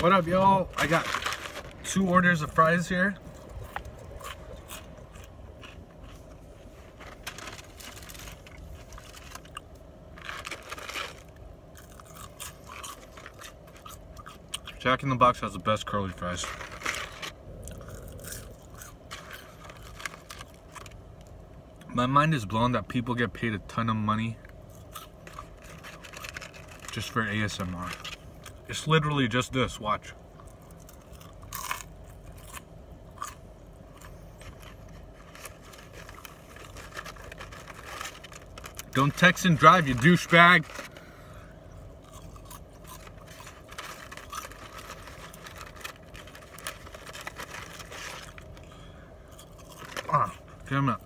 What up, y'all? I got two orders of fries here. Jack in the Box has the best curly fries. My mind is blown that people get paid a ton of money just for ASMR. It's literally just this, watch. Don't text and drive, you douchebag. Ah, damn it.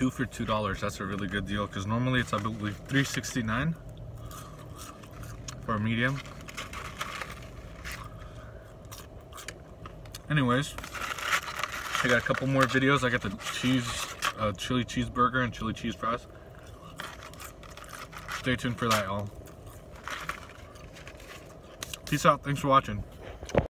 Two for two dollars. That's a really good deal because normally it's i believe 369 for a medium. Anyways i got a couple more videos. I got the cheese uh, chili cheeseburger and chili cheese fries. Stay tuned for that y'all. Peace out. Thanks for watching